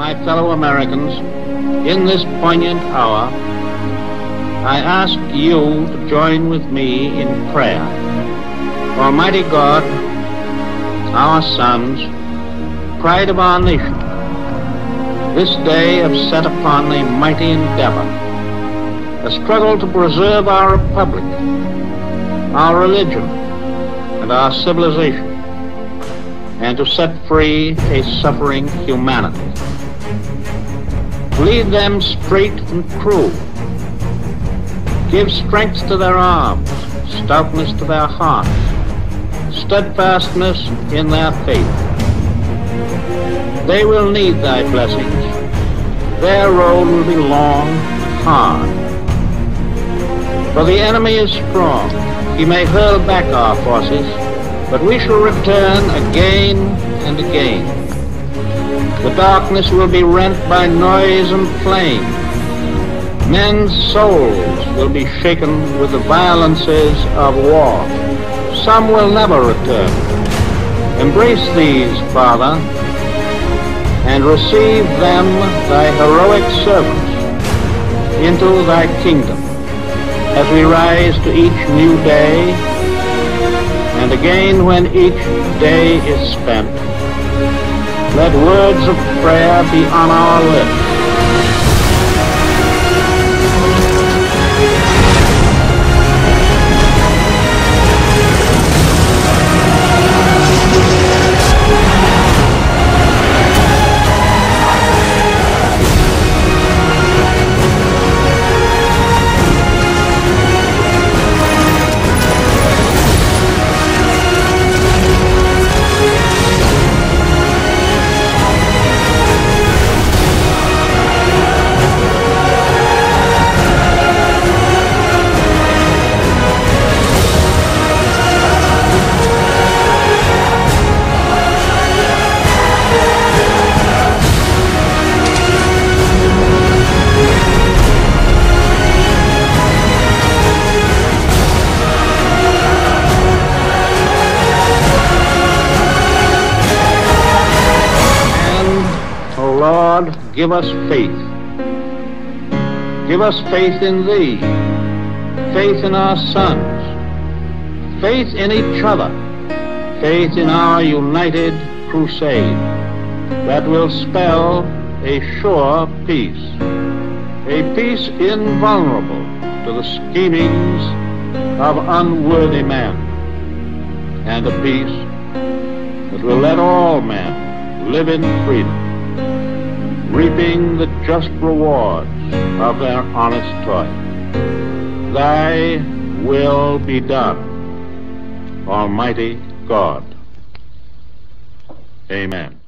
my fellow Americans, in this poignant hour, I ask you to join with me in prayer. Almighty God, our sons, pride of our nation, this day have set upon a mighty endeavor, a struggle to preserve our republic, our religion, and our civilization, and to set free a suffering humanity. Lead them straight and true. Give strength to their arms, stoutness to their hearts, steadfastness in their faith. They will need thy blessings. Their road will be long, hard. For the enemy is strong. He may hurl back our forces, but we shall return again and again. The darkness will be rent by noise and flame. Men's souls will be shaken with the violences of war. Some will never return. Embrace these, Father, and receive them, thy heroic servants, into thy kingdom as we rise to each new day, and again when each day is spent, let words of prayer be on our lips. Give us faith. Give us faith in Thee, faith in our sons, faith in each other, faith in our united crusade that will spell a sure peace, a peace invulnerable to the schemings of unworthy men, and a peace that will let all men live in freedom reaping the just rewards of their honest toil. Thy will be done, Almighty God. Amen.